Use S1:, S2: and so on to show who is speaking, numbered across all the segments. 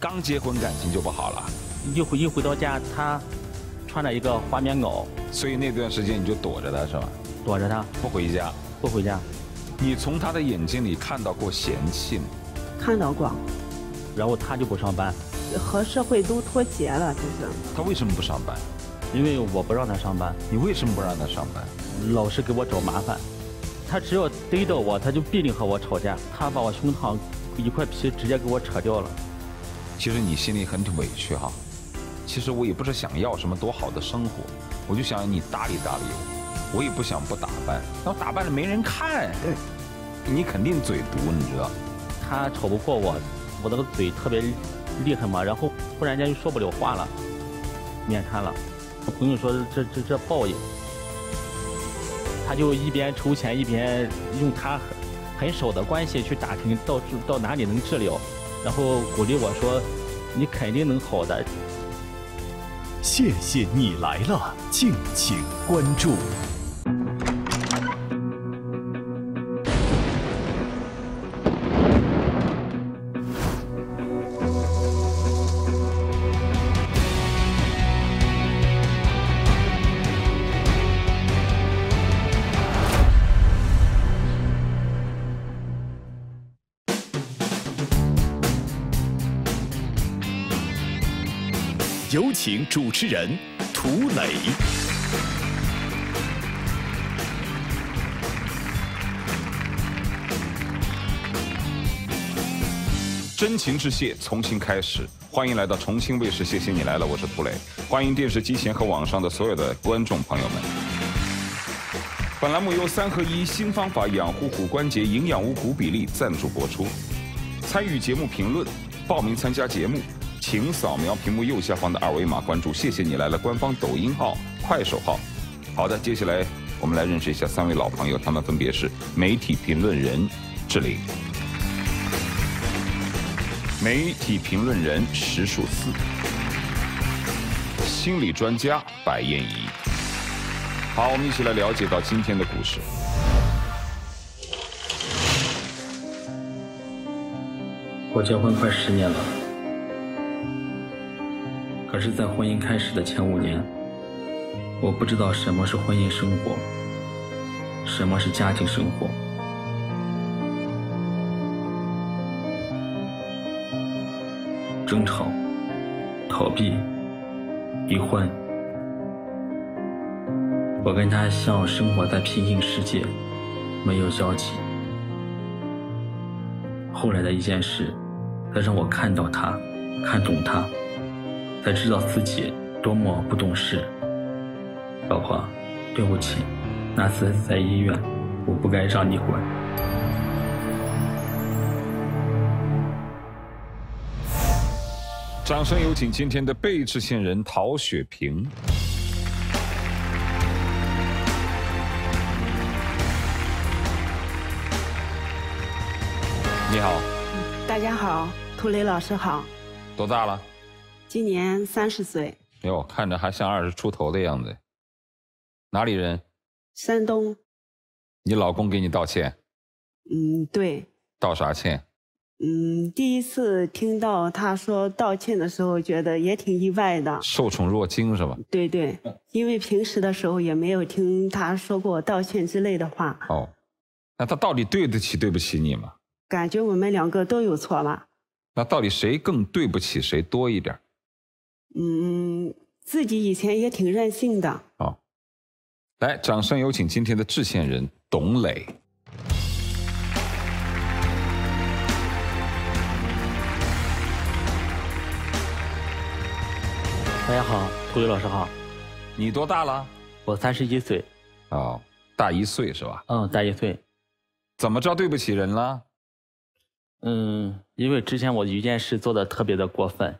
S1: 刚结婚感情就不好了，
S2: 一回一回到家，他穿着一个花棉袄，
S1: 所以那段时间你就躲着他是吧？
S2: 躲着他
S1: 不回家。
S2: 不回家，
S1: 你从他的眼睛里看到过嫌弃吗？
S3: 看到过，
S2: 然后他就不上班，
S3: 和社会都脱节了，就是。
S1: 他为什么不上班？
S2: 因为我不让他上班，
S1: 你为什么不让他上班？
S2: 老是给我找麻烦。他只要逮到我，他就必定和我吵架。他把我胸膛一块皮直接给我扯掉了。
S1: 其实你心里很委屈哈。其实我也不是想要什么多好的生活，我就想你搭理搭理我。我也不想不打扮，要打扮了没人看。你肯定嘴毒，你知道。
S2: 他吵不过我，我那个嘴特别厉害嘛，然后忽然间就说不了话了，面瘫了。我朋友说这这这报应，他就一边筹钱一边用他很很少的关系去打听到到哪里能治疗，然后鼓励我说你肯定能好的。
S4: 谢谢你来了，敬请关注。请主持人涂磊。
S1: 真情致谢，从新开始。欢迎来到重庆卫视，谢谢你来了，我是涂磊。欢迎电视机前和网上的所有的观众朋友们。本栏目由三合一新方法养护骨关节营养无骨比例赞助播出。参与节目评论，报名参加节目。请扫描屏幕右下方的二维码关注“谢谢你来了”官方抖音号、快手号。好的，接下来我们来认识一下三位老朋友，他们分别是媒体评论人志玲、媒体评论人石树思、心理专家白燕怡。好，我们一起来了解到今天的故事。
S2: 我结婚快十年了。而是，在婚姻开始的前五年，我不知道什么是婚姻生活，什么是家庭生活。争吵、逃避、离婚，我跟他像生活在平行世界，没有交集。后来的一件事，才让我看到他，看懂他。才知道自己多么不懂事，老婆，对不起，那次在医院，我不该让你滚。
S1: 掌声有请今天的被制线人陶雪萍。你好，
S3: 大家好，涂磊老师好。
S1: 多大了？
S3: 今年三十岁，
S1: 哟，看着还像二十出头的样子。哪里人？
S3: 山东。
S1: 你老公给你道歉？
S3: 嗯，对。
S1: 道啥歉？
S3: 嗯，第一次听到他说道歉的时候，觉得也挺意外的。
S1: 受宠若惊是吧？
S3: 对对，因为平时的时候也没有听他说过道歉之类的话。
S1: 哦，那他到底对得起对不起你吗？
S3: 感觉我们两个都有错吧。
S1: 那到底谁更对不起谁多一点？
S3: 嗯，自己以前也挺任性的。
S1: 好，来，掌声有请今天的制线人董磊。
S2: 大家好，涂伟老师好。
S1: 你多大了？
S2: 我三十一岁。
S1: 哦，大一岁是吧？
S2: 嗯，大一岁。
S1: 怎么着对不起人了？
S2: 嗯，因为之前我一件事做的特别的过分。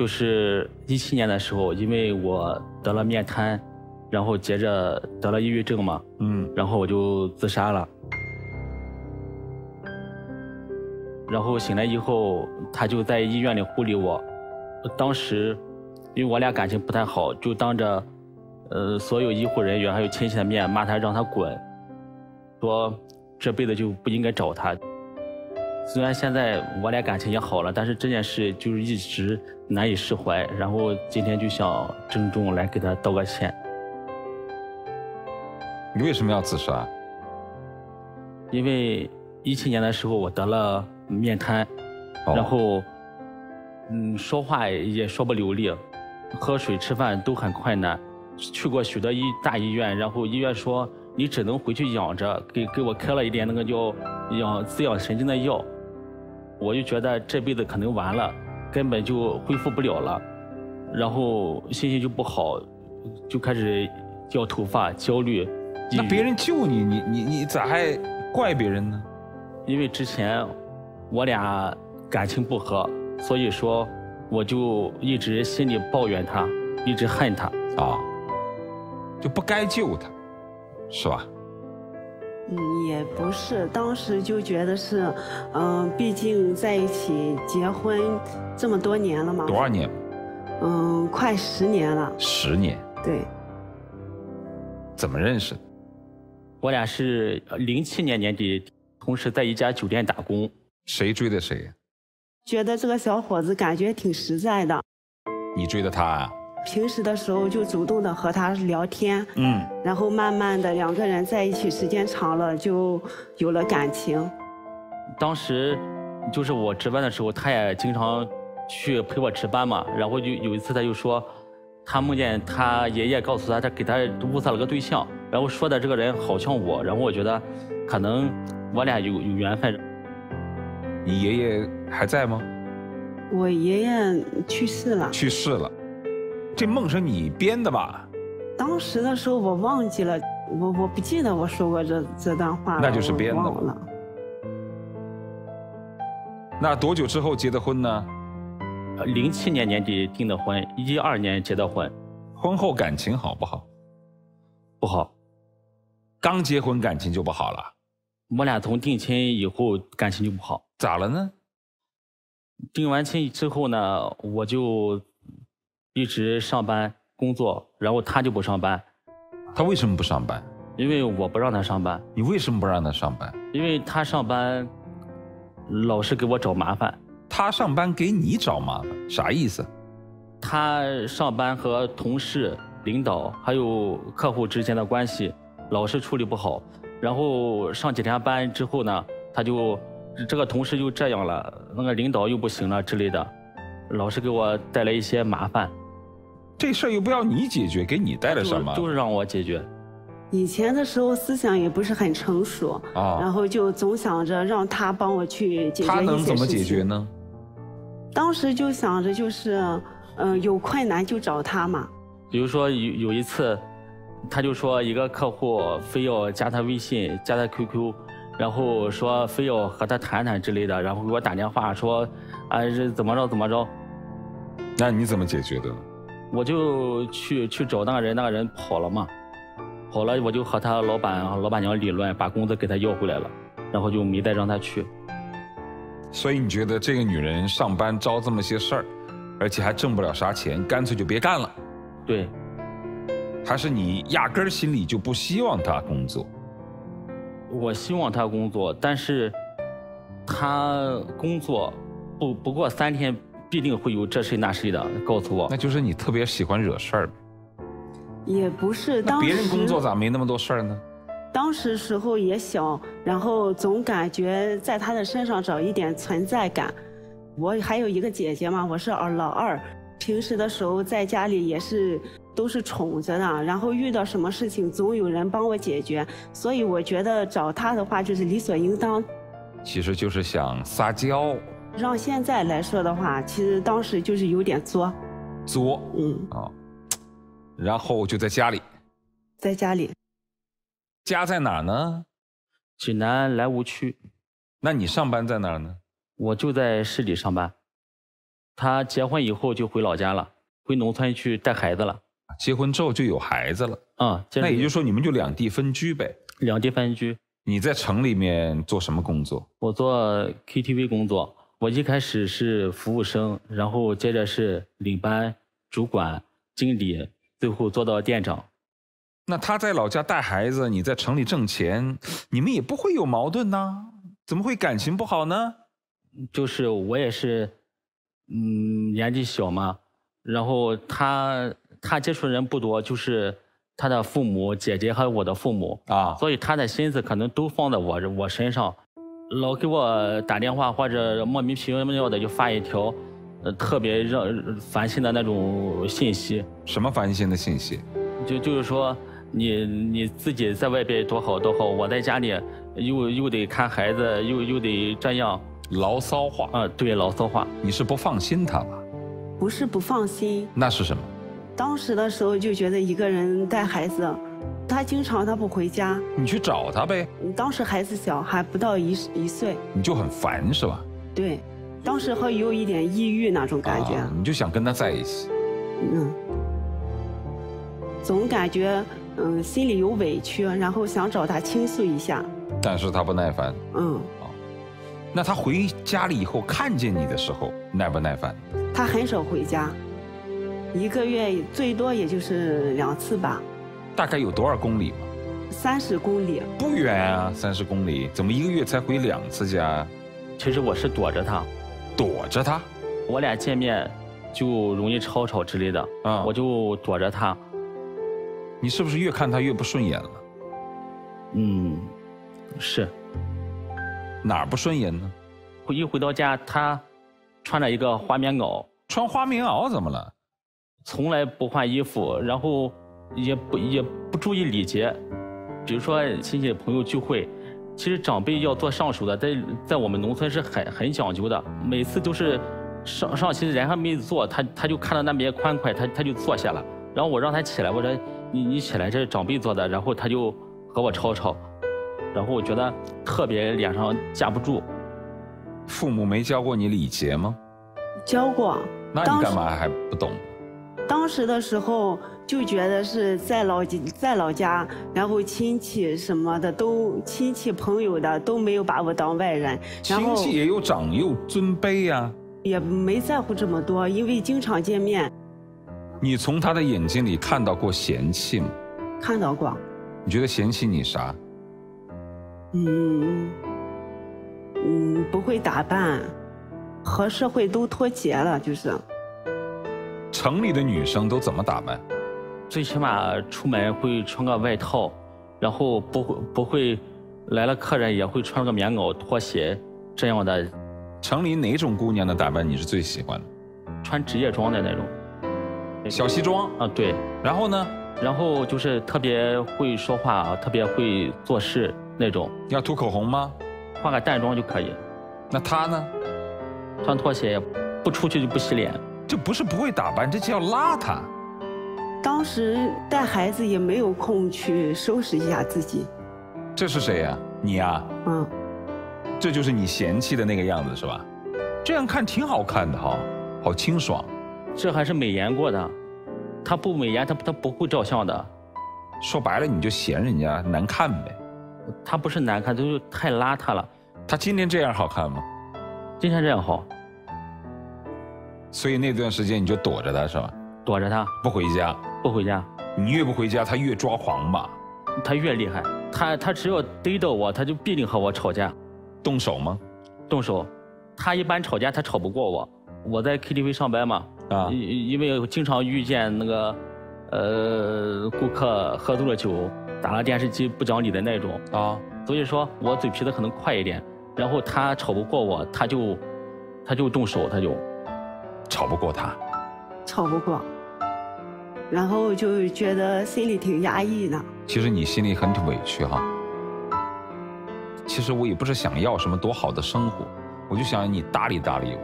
S2: 就是一七年的时候，因为我得了面瘫，然后接着得了抑郁症嘛，嗯，然后我就自杀了。然后醒来以后，他就在医院里护理我。当时，因为我俩感情不太好，就当着，呃，所有医护人员还有亲戚的面骂他，让他滚，说这辈子就不应该找他。虽然现在我俩感情也好了，但是这件事就是一直难以释怀。然后今天就想郑重来给他道个歉。
S1: 你为什么要自杀？
S2: 因为一七年的时候我得了面瘫，
S1: 哦
S2: 然后嗯说话也说不流利，喝水吃饭都很困难，去过许多医大医院，然后医院说你只能回去养着，给给我开了一点那个叫养滋养神经的药，我就觉得这辈子可能完了，根本就恢复不了了，然后心情就不好，就开始掉头发、焦虑。
S1: 那别人救你，你你你咋还怪别人呢？
S2: 因为之前我俩感情不和，所以说我就一直心里抱怨他，一直恨他。
S1: 啊，就不该救他，是吧？
S3: 嗯，也不是，当时就觉得是，嗯、毕竟在一起结婚这么多年了嘛，
S1: 多少年？
S3: 嗯，快十年了，
S1: 十年？
S3: 对，
S1: 怎么认识的？
S2: 我俩是零七年年底同时在一家酒店打工，
S1: 谁追的谁？
S3: 觉得这个小伙子感觉挺实在的，
S1: 你追的他啊？
S3: 平时的时候就主动的和他聊天，
S1: 嗯，
S3: 然后慢慢的两个人在一起时间长了，就有了感情。
S2: 当时就是我值班的时候，他也经常去陪我值班嘛。然后就有一次他就说，他梦见他爷爷告诉他，他给他物色了个对象，然后说的这个人好像我，然后我觉得可能我俩有有缘分。
S1: 你爷爷还在吗？
S3: 我爷爷去世了，
S1: 去世了。这梦是你编的吧？
S3: 当时的时候我忘记了，我我不记得我说过这这段话了，
S1: 那就是编的
S3: 我忘了。
S1: 那多久之后结的婚呢？
S2: 零七年年底订的婚，一二年结的婚，
S1: 婚后感情好不好？
S2: 不好。
S1: 刚结婚感情就不好了，
S2: 我俩从定亲以后感情就不好。
S1: 咋了呢？
S2: 定完亲之后呢，我就一直上班工作，然后他就不上班，
S1: 他为什么不上班？
S2: 因为我不让他上班，
S1: 你为什么不让他上班？
S2: 因为他上班老是给我找麻烦。
S1: 他上班给你找麻烦，啥意思？
S2: 他上班和同事、领导还有客户之间的关系老是处理不好，然后上几天班之后呢，他就这个同事就这样了，那个领导又不行了之类的，老是给我带来一些麻烦。
S1: 这事儿又不要你解决，给你带来什么？
S2: 就就是让我解决。
S3: 以前的时候思想也不是很成熟，然
S1: 啊，
S3: 后就总想着让他帮我去解决一些事情。
S1: 他能怎么解决呢？
S3: 当时就想着就是，嗯、有困难就找他嘛。
S2: 比如说有有一次，他就说一个客户非要加他微信，加他 QQ，然后说非要和他谈谈之类的，然后给我打电话说，啊这怎么着怎么着，
S1: 那你怎么解决的呢？
S2: 我就去去找那个人，那个人跑了嘛，跑了我就和他老板老板娘理论，把工资给他要回来了，然后就没再让他去。
S1: 所以你觉得这个女人上班招这么些事儿，而且还挣不了啥钱，干脆就别干了？
S2: 对，
S1: 还是你压根儿心里就不希望她工作？
S2: 我希望她工作，但是她工作不不过三天，必定会有这事那事的告诉我
S1: 那。就是你特别喜欢惹事儿呗。
S3: 也不是，当时
S1: 那别人工作咋没那么多事儿呢？
S3: 当时时候也小，然后总感觉在他的身上找一点存在感。我还有一个姐姐嘛，我是二老二，平时的时候在家里也是都是宠着的，然后遇到什么事情总有人帮我解决，所以我觉得找他的话就是理所应当。
S1: 其实就是想撒娇、
S3: 让现在来说的话，其实当时就是有点作，
S1: 作
S3: 嗯，
S1: 啊，然后就在家里。
S3: 在家里。
S1: 家在哪儿呢？
S2: 济南莱芜区，
S1: 那你上班在哪儿呢？
S2: 我就在市里上班。他结婚以后就回老家了，回农村去带孩子了。
S1: 结婚之后就有孩子了，
S2: 啊、这
S1: 那也就是说你们就两地分居呗。
S2: 两地分居。
S1: 你在城里面做什么工作？
S2: 我做 KTV 工作，我一开始是服务生，然后接着是领班、主管、经理，最后做到店长。
S1: 那他在老家带孩子，你在城里挣钱，你们也不会有矛盾呐？怎么会感情不好呢？
S2: 就是我也是，嗯，年纪小嘛，然后他他接触的人不多，就是他的父母、姐姐还有我的父母
S1: 啊
S2: 所以他的心思可能都放在我我身上，老给我打电话或者莫名其妙的就发一条，呃，特别让烦心的那种信息，
S1: 什么烦心的信息？
S2: 就就是说你你自己在外边多好多好，我在家里又又得看孩子，又又得这样，
S1: 牢骚话，
S2: 啊、对，牢骚话。
S1: 你是不放心他吧？
S3: 不是不放心，
S1: 那是什么？
S3: 当时的时候就觉得一个人带孩子，他经常他不回家，
S1: 你去找他呗，
S3: 当时孩子小，还不到一一岁，
S1: 你就很烦是吧？
S3: 对，当时还有一点抑郁那种感觉，
S1: 啊你就想跟他在一起。
S3: 嗯，总感觉嗯心里有委屈，然后想找他倾诉一下，
S1: 但是他不耐烦。
S3: 嗯，
S1: 那他回家里以后看见你的时候耐不耐烦？
S3: 他很少回家，一个月最多也就是两次吧，
S1: 大概有多少公里吗？
S3: 三十公里，
S1: 不远啊，三十公里，怎么一个月才回两次家？
S2: 其实我是躲着他，
S1: 躲着他
S2: 我俩见面就容易吵吵之类的，
S1: 啊！
S2: 我就躲着他。
S1: 你是不是越看他越不顺眼了？
S2: 嗯，是。
S1: 哪儿不顺眼呢？
S2: 回一回到家，他穿着一个花棉袄，
S1: 穿花棉袄怎么了？
S2: 从来不换衣服，然后也不也不注意礼节，比如说亲戚朋友聚会，其实长辈要做上手的，在在我们农村是很很讲究的，每次都是上上期人还没坐，他他就看到那边宽快，他他就坐下了，然后我让他起来，我说你你起来，这是长辈做的，然后他就和我吵吵，然后我觉得特别脸上架不住，
S1: 父母没教过你礼节吗？
S3: 教过。
S1: 那你干嘛还不懂？
S3: 当时的时候就觉得是在老在老家，然后亲戚什么的都亲戚朋友的都没有把我当外人，然后
S1: 亲戚也有长幼尊卑呀、
S3: 也没在乎这么多，因为经常见面，
S1: 你从他的眼睛里看到过嫌弃吗？
S3: 看到过。
S1: 你觉得嫌弃你啥？
S3: 嗯嗯，不会打扮，和社会都脱节了，就是
S1: 城里的女生都怎么打扮？
S2: 最起码出门会穿个外套，然后不会不会来了客人也会穿个棉袄、拖鞋这样的，
S1: 城里哪种姑娘的打扮你是最喜欢的？
S2: 穿职业装的那种。
S1: 小西装，
S2: 啊，对，
S1: 然后呢，
S2: 然后就是特别会说话，特别会做事那种，
S1: 要涂口红吗？
S2: 化个淡妆就可以，
S1: 那她呢？
S2: 穿拖鞋，不出去就不洗脸。
S1: 这不是不会打扮，这叫邋遢。
S3: 当时带孩子也没有空去收拾一下自己，
S1: 这是谁呀、你呀、
S3: 嗯，
S1: 这就是你嫌弃的那个样子是吧？这样看挺好看的哈、好清爽。
S2: 这还是美颜过的，他不美颜，他他不会照相的，
S1: 说白了，你就嫌人家难看呗。
S2: 他不是难看，就是太邋遢了。
S1: 他今天这样好看吗？
S2: 今天这样好，
S1: 所以那段时间你就躲着他是吧？
S2: 躲着他
S1: 不回家，
S2: 不回家，
S1: 你越不回家，他越抓狂吧？
S2: 他越厉害，他他只要逮到我，他就必定和我吵架，
S1: 动手吗？
S2: 动手。他一般吵架，他吵不过我。我在 KTV 上班嘛，
S1: 啊
S2: 因因为经常遇见那个，呃，顾客喝多了酒，打了电视机不讲理的那种，
S1: 啊，
S2: 所以说我嘴皮子可能快一点，然后他吵不过我，他就，他就动手，他就，
S1: 吵不过他。
S3: 吵不过，然后就觉得心里挺压抑的。
S1: 其实你心里很委屈哈。其实我也不是想要什么多好的生活，我就想你搭理搭理我。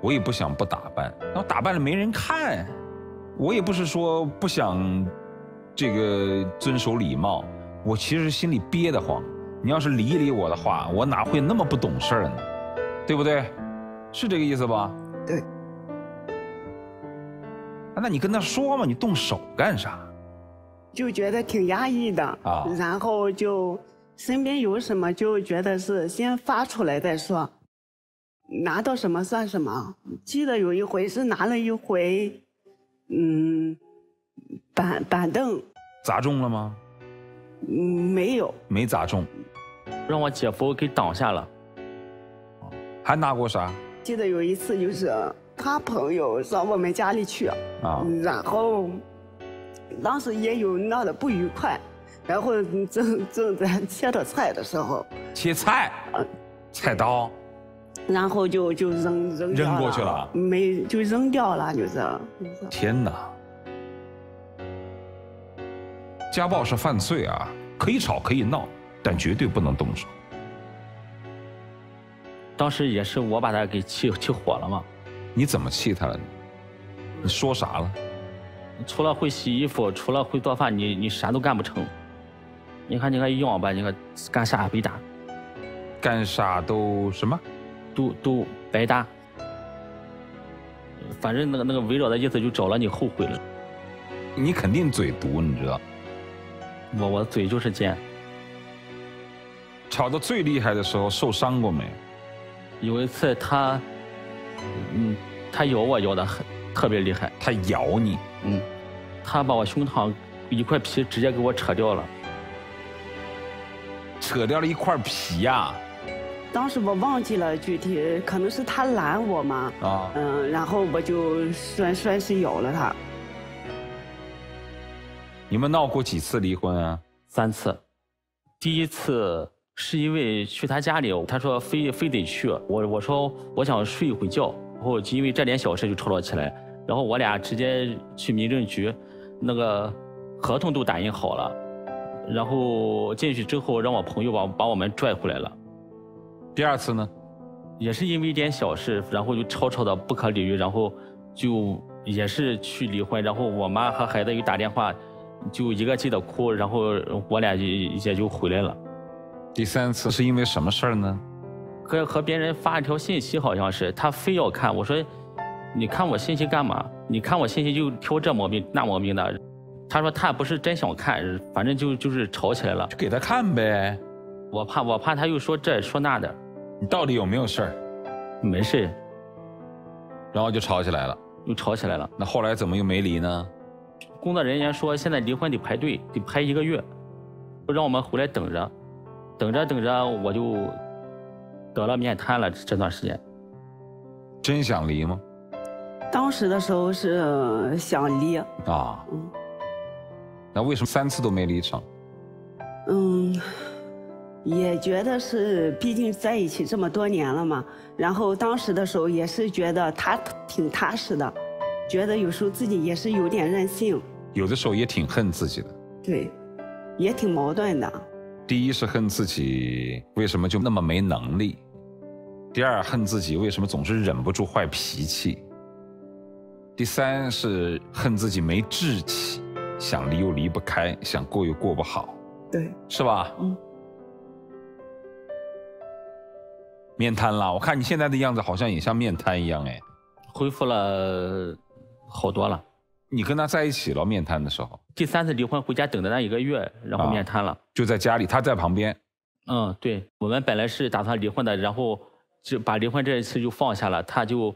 S1: 我也不想不打扮，然后打扮了没人看。我也不是说不想这个遵守礼貌，我其实心里憋得慌。你要是理理我的话，我哪会那么不懂事儿呢？对不对？是这个意思吧？
S3: 对。
S1: 啊那你跟他说嘛，你动手干啥？
S3: 就觉得挺压抑的
S1: 啊
S3: 然后就身边有什么就觉得是先发出来再说，拿到什么算什么。记得有一回是拿了一回，嗯，板板凳，
S1: 砸中了吗？
S3: 嗯，没有，
S1: 没砸中，
S2: 让我姐夫给挡下了。
S1: 还拿过啥？
S3: 记得有一次就是他朋友上我们家里去，
S1: 啊，
S3: 然后当时也有闹得不愉快，然后正正在切着菜的时候，
S1: 切菜，菜刀，
S3: 然后就就扔扔
S1: 扔过去了
S3: 没就扔掉了，就是。
S1: 天哪！家暴是犯罪啊，可以吵可以闹，但绝对不能动手。
S2: 当时也是我把他给气气火了嘛，
S1: 你怎么气他了？你说啥了？
S2: 除了会洗衣服，除了会做饭，你你啥都干不成。你看你看样吧，你看干啥也被打，
S1: 干啥都什么？
S2: 都都白搭。反正那个那个围绕的意思就找了你后悔了。
S1: 你肯定嘴毒，你知道？
S2: 我我嘴就是贱。
S1: 吵得最厉害的时候受伤过没？
S2: 有一次他，嗯，他咬我咬的很特别厉害，
S1: 他咬你，
S2: 嗯，他把我胸膛一块皮直接给我扯掉了。
S1: 扯掉了一块皮呀、
S3: 当时我忘记了具体，可能是他拦我嘛，
S1: 啊！
S3: 嗯，然后我就算算是咬了他。
S1: 你们闹过几次离婚啊？
S2: 三次，第一次是因为去他家里，他说非非得去，我我说我想睡一会觉，然后就因为这点小事就吵了起来，然后我俩直接去民政局，那个合同都打印好了，然后进去之后让我朋友把把我们拽回来了，
S1: 第二次呢？
S2: 也是因为一点小事，然后就吵吵的不可理喻，然后就也是去离婚，然后我妈和孩子又打电话，就一个劲的哭，然后我俩也也就回来了。
S1: 第三次是因为什么事儿呢？
S2: 和和别人发一条信息，好像是他非要看，我说，你看我信息干嘛？你看我信息就挑这毛病那毛病的。他说他不是真想看，反正就就是吵起来了。
S1: 就给他看呗。
S2: 我怕我怕他又说这说那的，
S1: 你到底有没有事儿？
S2: 没事
S1: 然后就吵起来了。
S2: 又吵起来了。
S1: 那后来怎么又没离呢？
S2: 工作人员说现在离婚得排队，得排一个月，让我们回来等着，等着等着我就得了面瘫了。这段时间
S1: 真想离吗？
S3: 当时的时候是想离，
S1: 啊，
S3: 嗯
S1: 那为什么三次都没离成？
S3: 嗯，也觉得是，毕竟在一起这么多年了嘛。然后当时的时候也是觉得他挺踏实的，觉得有时候自己也是有点任性，
S1: 有的时候也挺恨自己的。
S3: 对，也挺矛盾的。
S1: 第一是恨自己为什么就那么没能力，第二恨自己为什么总是忍不住坏脾气，第三是恨自己没志气，想离又离不开，想过又过不好，
S3: 对，
S1: 是吧？
S3: 嗯。
S1: 面瘫了，我看你现在的样子好像也像面瘫一样哎。
S2: 恢复了好多了。
S1: 你跟他在一起了，面瘫的时候
S2: 第三次离婚回家等的那一个月，然后
S1: 啊
S2: 面瘫了。
S1: 就在家里，他在旁边，
S2: 嗯，对，我们本来是打算离婚的，然后就把离婚这一次就放下了，他就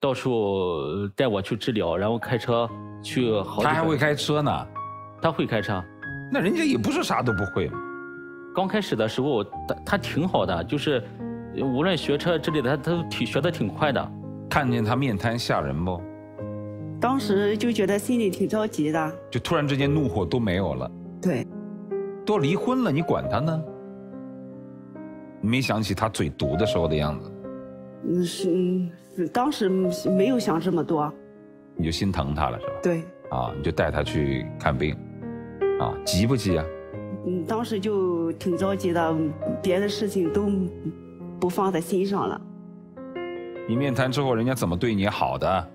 S2: 到处带我去治疗，然后开车去。
S1: 他还会开车呢。
S2: 他会开车。
S1: 那人家也不是啥都不会。
S2: 刚开始的时候，他他挺好的，就是无论学车之类的，他他都挺学的挺快的。
S1: 看见他面瘫吓人不？
S3: 当时就觉得心里挺着急的。
S1: 就突然之间怒火都没有了。
S3: 对，
S1: 都离婚了，你管他呢？没想起他嘴毒的时候的样子，
S3: 嗯是嗯是，当时没有想这么多。
S1: 你就心疼他了是吧？
S3: 对，
S1: 啊，你就带他去看病，啊，急不急啊？
S3: 嗯，当时就挺着急的，别的事情都不放在心上了。
S1: 你面谈之后，人家怎么对你好的？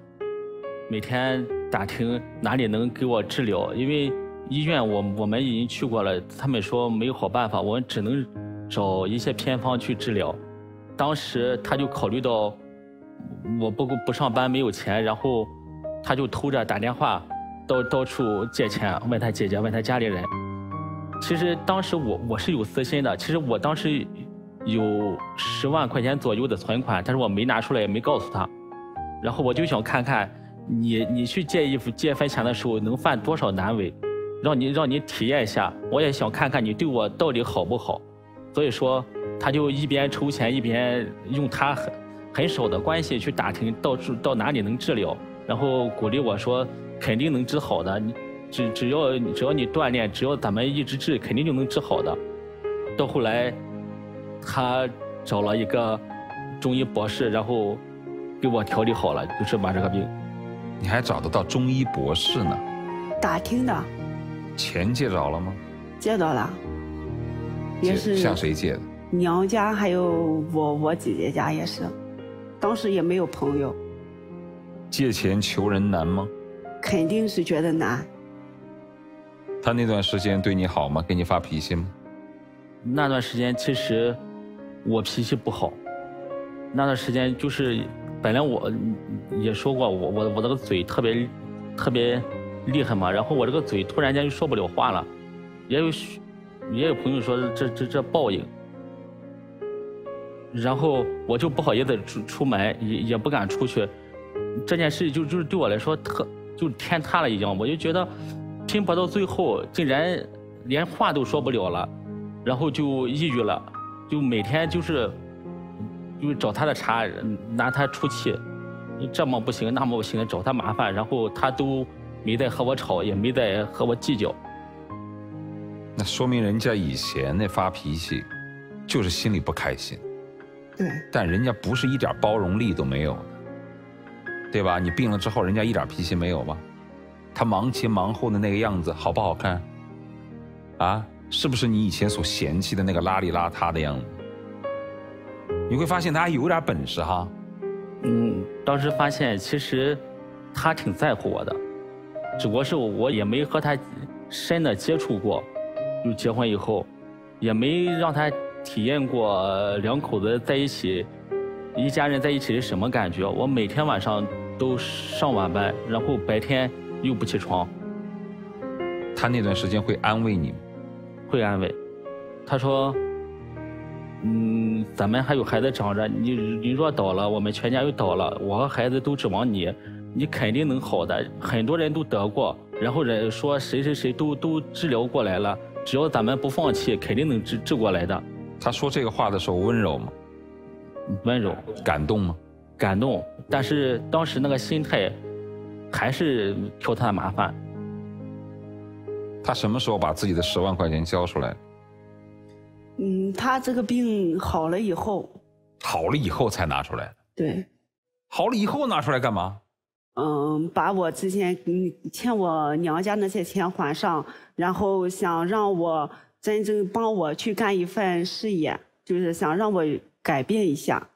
S2: 每天打听哪里能给我治疗，因为医院我我们已经去过了，他们说没有好办法，我们只能找一些偏方去治疗。当时他就考虑到我不不上班没有钱，然后他就偷着打电话到到处借钱，问他姐姐，问他家里人。其实当时我我是有私心的，其实我当时有十万块钱左右的存款，但是我没拿出来，也没告诉他。然后我就想看看你你去借衣服借份钱的时候能犯多少难为，让你让你体验一下。我也想看看你对我到底好不好。所以说，他就一边筹钱一边用他很很少的关系去打听到处到哪里能治疗，然后鼓励我说肯定能治好的，你只只要只要你锻炼，只要咱们一直治，肯定就能治好的。到后来，他找了一个中医博士，然后给我调理好了，就是把这个病。
S1: 你还找得到中医博士呢？
S3: 打听的，
S1: 钱借着了吗？
S3: 借到了，也是
S1: 向谁借的？
S3: 娘家还有我我姐姐家也是，当时也没有朋友，
S1: 借钱求人难吗？
S3: 肯定是觉得难。
S1: 他那段时间对你好吗？给你发脾气吗？
S2: 那段时间其实我脾气不好，那段时间就是本来我也说过我我我这个嘴特别特别厉害嘛，然后我这个嘴突然间就说不了话了，也有也有朋友说这这这报应，然后我就不好意思出出门，也也不敢出去，这件事就就是对我来说特就天塌了一样，我就觉得拼搏到最后竟然连话都说不了了。然后就抑郁了，就每天就是，就找他的茬，拿他出气，这么不行那么不行找他麻烦，然后他都没再和我吵，也没再和我计较。
S1: 那说明人家以前那发脾气，就是心里不开心，
S3: 对，
S1: 但人家不是一点包容力都没有的，对吧？你病了之后，人家一点脾气没有吗？他忙前忙后的那个样子好不好看？啊？是不是你以前所嫌弃的那个邋里邋遢的样子？你会发现他还有点本事哈。
S2: 嗯，当时发现其实他挺在乎我的，只不过是我也没和他深的接触过，就结婚以后，也没让他体验过两口子在一起，一家人在一起是什么感觉。我每天晚上都上晚班，然后白天又不起床。
S1: 他那段时间会安慰你吗？
S2: 会安慰，他说：“嗯，咱们还有孩子长着，你你若倒了，我们全家又倒了，我和孩子都指望你，你肯定能好的。很多人都得过，然后人说谁谁谁都都治疗过来了，只要咱们不放弃，肯定能治治过来的。”
S1: 他说这个话的时候温柔吗？
S2: 温柔，
S1: 感动吗？
S2: 感动，但是当时那个心态，还是挑他的麻烦。
S1: 他什么时候把自己的十万块钱交出来？
S3: 嗯，他这个病好了以后，
S1: 好了以后才拿出来的。
S3: 对，
S1: 好了以后拿出来干嘛？
S3: 嗯，把我之前嗯欠我娘家那些钱还上，然后想让我真正帮我去干一份事业，就是想让我改变一下。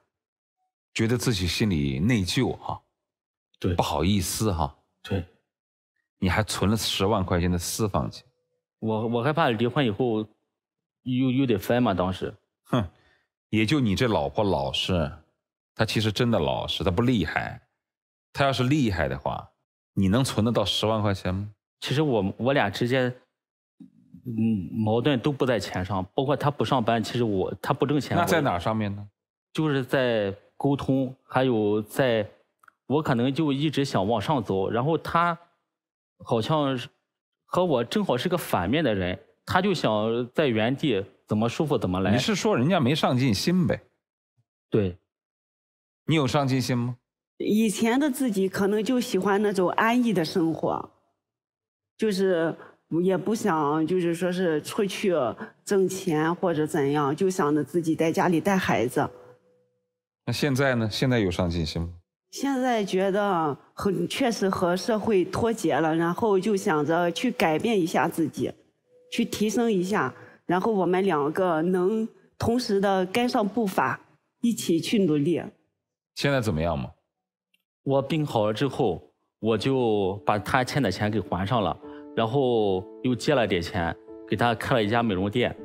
S1: 觉得自己心里内疚哈，
S2: 对
S1: 不好意思哈，
S2: 对，
S1: 你还存了十万块钱的私房钱，
S2: 我我害怕离婚以后又又得分嘛，当时。
S1: 哼，也就你这老婆老实，她其实真的老实，她不厉害。她要是厉害的话，你能存得到十万块钱吗？
S2: 其实我我俩之间，嗯，矛盾都不在钱上，包括她不上班，其实我她不挣钱，我？
S1: 那在哪上面呢？
S2: 就是在沟通，还有在，我可能就一直想往上走，然后她好像是和我正好是个反面的人，他就想在原地怎么舒服怎么来
S1: 你。是说人家没上进心呗？
S2: 对，
S1: 你有上进心吗？
S3: 以前的自己可能就喜欢那种安逸的生活，就是也不想就是说是出去挣钱或者怎样，就想着自己在家里带孩子。
S1: 那现在呢？现在有上进心吗？
S3: 现在觉得很确实和社会脱节了，然后就想着去改变一下自己，去提升一下，然后我们两个能同时的跟上步伐，一起去努力。
S1: 现在怎么样嘛？
S2: 我病好了之后，我就把他欠的钱给还上了，然后又借了点钱，给他开了一家美容店。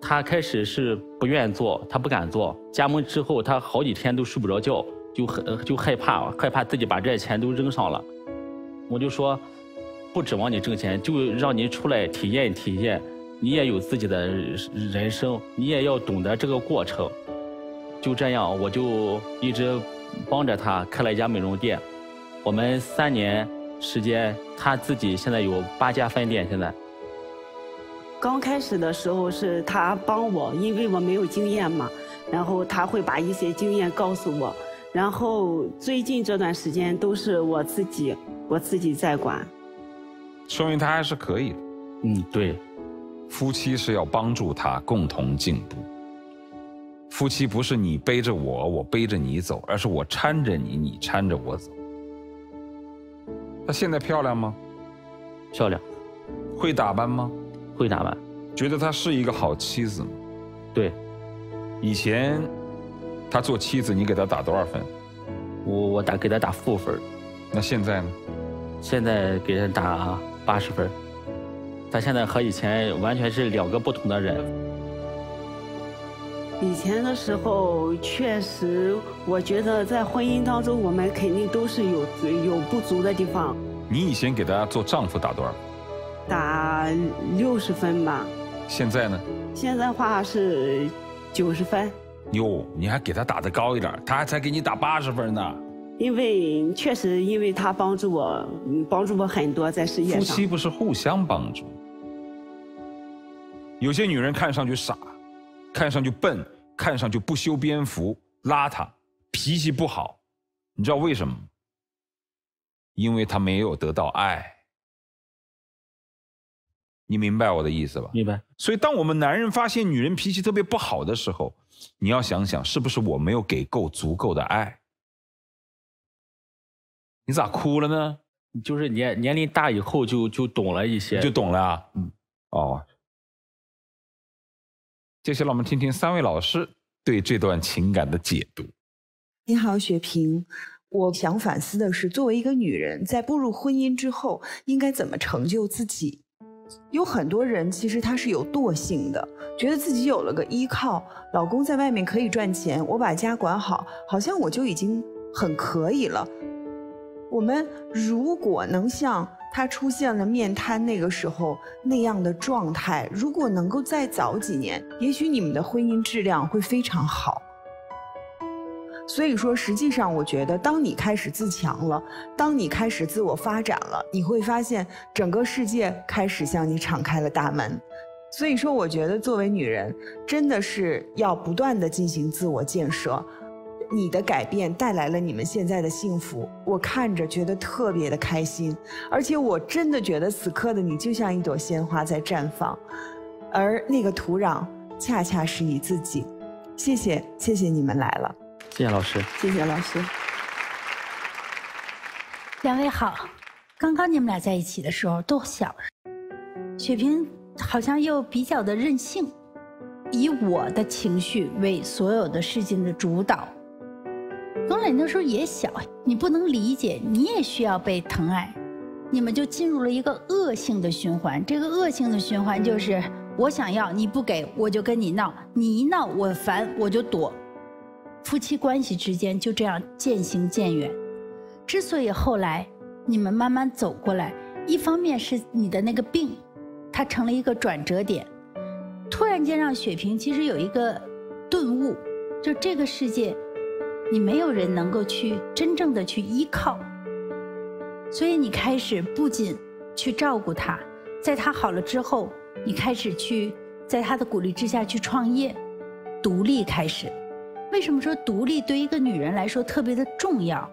S2: 他开始是不愿做，他不敢做。加盟之后，他好几天都睡不着觉，就很就害怕，害怕自己把这些钱都扔上了。我就说，不指望你挣钱，就让你出来体验体验，你也有自己的人生，你也要懂得这个过程。就这样，我就一直帮着他开了一家美容店。我们三年时间，他自己现在有八家分店。现在
S3: 刚开始的时候是他帮我，因为我没有经验嘛，然后他会把一些经验告诉我，然后最近这段时间都是我自己，我自己在管。
S1: 说明他还是可以的。
S2: 嗯，对，
S1: 夫妻是要帮助他共同进步。夫妻不是你背着我，我背着你走，而是我搀着你，你搀着我走。她现在漂亮吗？
S2: 漂亮，
S1: 会打扮吗？
S2: 会打扮，
S1: 觉得她是一个好妻子吗？
S2: 对，
S1: 以前她做妻子，你给她打多少分？
S2: 我我打给她打负分，
S1: 那现在呢？
S2: 现在给她打八十分儿。他现在和以前完全是两个不同的人。
S3: 以前的时候，确实，我觉得在婚姻当中，我们肯定都是有有不足的地方。
S1: 你以前给她做丈夫打多少？
S3: 打六十分吧，
S1: 现在呢？
S3: 现在话是九十分，
S1: 哟，你还给她打的高一点，她还才给你打八十分呢。
S3: 因为确实，因为他帮助我，嗯帮助我很多在事业上
S1: 夫妻。不是互相帮助。有些女人看上去傻，看上去笨，看上去不修边幅、邋遢，脾气不好，你知道为什么？因为她没有得到爱。你明白我的意思吧？
S2: 明白？
S1: 所以，当我们男人发现女人脾气特别不好的时候，你要想想，是不是我没有给够足够的爱？你咋哭了呢？
S2: 就是年年龄大以后就就懂了一些，
S1: 就懂了啊。
S2: 嗯，
S1: 哦。接下来我们听听三位老师对这段情感的解读。
S5: 你好，雪萍。我想反思的是，作为一个女人，在步入婚姻之后，应该怎么成就自己？有很多人其实他是有惰性的，觉得自己有了个依靠，老公在外面可以赚钱，我把家管好，好像我就已经很可以了。我们如果能像他出现了面瘫那个时候那样的状态，如果能够再早几年，也许你们的婚姻质量会非常好。所以说，实际上我觉得，当你开始自强了，当你开始自我发展了，你会发现整个世界开始向你敞开了大门。所以说，我觉得作为女人，真的是要不断的进行自我建设。你的改变带来了你们现在的幸福，我看着觉得特别的开心，而且我真的觉得此刻的你就像一朵鲜花在绽放，而那个土壤恰恰是你自己。谢谢，谢谢你们来了。
S2: 谢谢老师。
S3: 谢谢老师。
S6: 两位好，刚刚你们俩在一起的时候都小，雪萍好像又比较的任性，以我的情绪为所有的事情的主导。东磊那时候也小，你不能理解，你也需要被疼爱，你们就进入了一个恶性的循环。这个恶性的循环就是我想要你不给我就跟你闹，你一闹我烦我就躲，夫妻关系之间就这样渐行渐远。之所以后来你们慢慢走过来，一方面是你的那个病，它成了一个转折点，突然间让雪萍其实有一个顿悟，就这个世界。你没有人能够去真正的去依靠，所以你开始不仅去照顾他，在他好了之后，你开始去在他的鼓励之下去创业，独立开始。为什么说独立对一个女人来说特别的重要？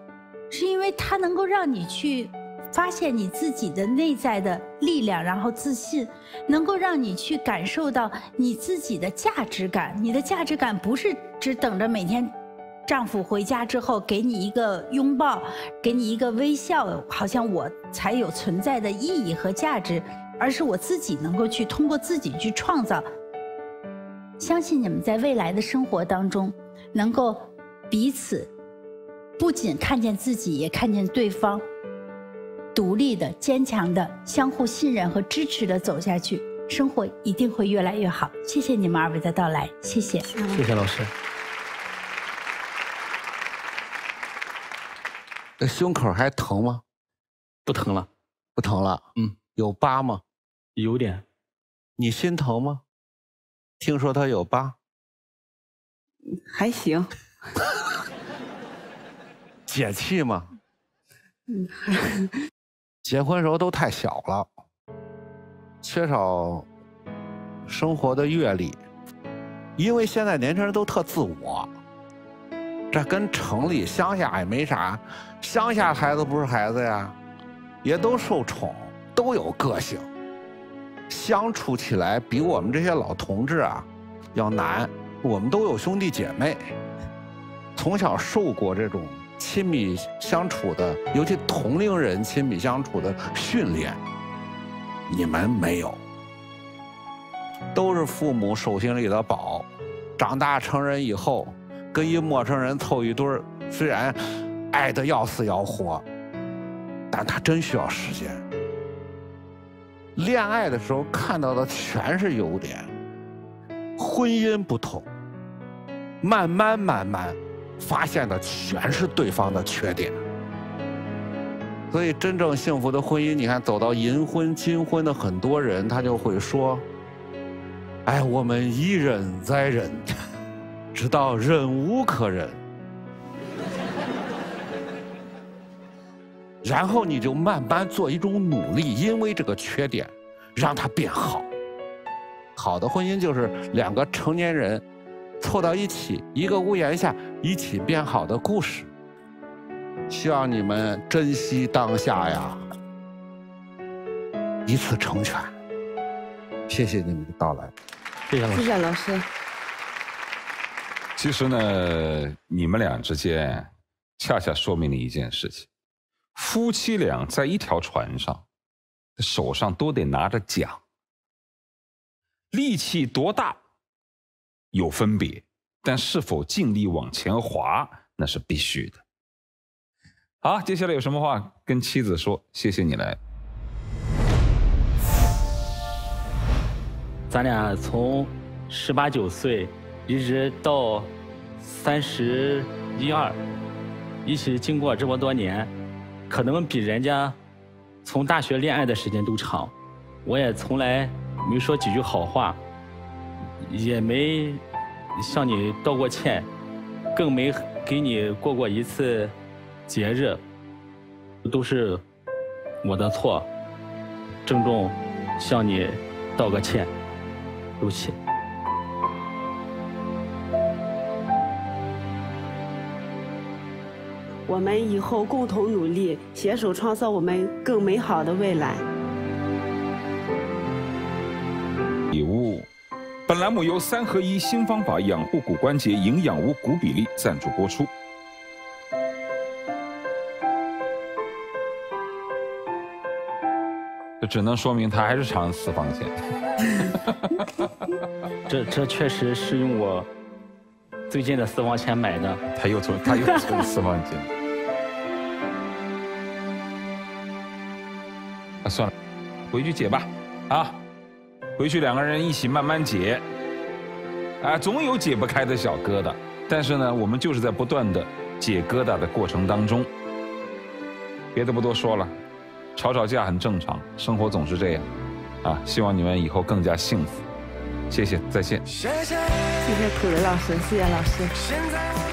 S6: 是因为它能够让你去发现你自己的内在的力量，然后自信，能够让你去感受到你自己的价值感。你的价值感不是只等着每天。丈夫回家之后给你一个拥抱，给你一个微笑，好像我才有存在的意义和价值，而是我自己能够去通过自己去创造。相信你们在未来的生活当中，能够彼此不仅看见自己，也看见对方，独立的、坚强的、相互信任和支持的走下去，生活一定会越来越好。谢谢你们二位的到来，谢谢。
S2: 谢谢老师。
S7: 这胸口还疼吗？
S2: 不疼了，
S7: 不疼了。
S2: 嗯，
S7: 有疤吗？
S2: 有点。
S7: 你心疼吗？听说他有疤，
S3: 还行。
S7: 解气吗？
S3: 嗯，
S7: 结婚时候都太小了，缺少生活的阅历。因为现在年轻人都特自我，这跟城里乡下也没啥，乡下孩子不是孩子呀，也都受宠，都有个性，相处起来比我们这些老同志啊要难。我们都有兄弟姐妹，从小受过这种亲密相处的，尤其同龄人亲密相处的训练，你们没有，都是父母手心里的宝，长大成人以后。跟一陌生人凑一堆儿，虽然爱的要死要活，但他真需要时间。恋爱的时候看到的全是优点，婚姻不同，慢慢慢慢发现的全是对方的缺点。所以真正幸福的婚姻，你看走到银婚、金婚的很多人，他就会说：“哎，我们一忍再忍。” 直到忍无可忍，然后你就慢慢做一种努力，因为这个缺点，让它变好。好的婚姻就是两个成年人凑到一起，一个屋檐下一起变好的故事。希望你们珍惜当下呀，一次成全。谢谢你们的到来，
S2: 谢谢老师。
S3: 谢谢老师。
S1: 其实呢，你们俩之间恰恰说明了一件事情：夫妻俩在一条船上，手上都得拿着桨，力气多大有分别，但是否尽力往前划那是必须的。好，接下来有什么话跟妻子说？谢谢你来。
S2: 咱俩从十八九岁。一直到三十一二，一起经过这么多年，可能比人家从大学恋爱的时间都长。我也从来没说几句好话，也没向你道过歉，更没给你过过一次节日，都是我的错，郑重向你道个歉，对不起。
S3: 我们以后共同努力，携手创造我们更美好的未来。
S1: 礼物，本栏目由三合一新方法养护骨关节营养无骨比例赞助播出。这只能说明他还是长私房钱。
S2: 这这确实是用我最近的私房钱买的。
S1: 他又存，他又存私房钱。算了，回去解吧，啊，回去两个人一起慢慢解，啊，总有解不开的小疙瘩，但是呢，我们就是在不断的解疙瘩的过程当中，别的不多说了，吵吵架很正常，生活总是这样，啊，希望你们以后更加幸福，谢谢，再见。谢
S3: 谢土雷老师，谢谢老师。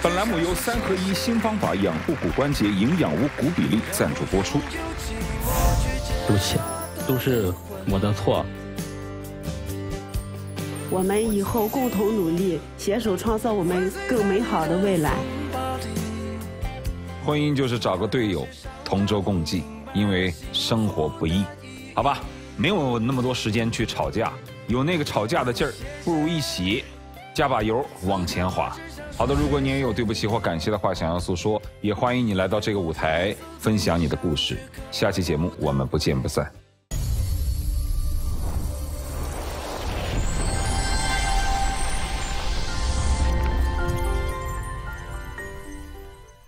S1: 本栏目由三合一新方法养护骨关节营养无骨比例赞助播出。
S2: 对不起，都是我的错。
S3: 我们以后共同努力，携手创造我们更美好的未来。
S1: 婚姻就是找个队友，同舟共济，因为生活不易，好吧？没有那么多时间去吵架，有那个吵架的劲儿，不如一起加把油往前滑。好的，如果你也有对不起或感谢的话想要诉说，也欢迎你来到这个舞台分享你的故事。下期节目我们不见不散。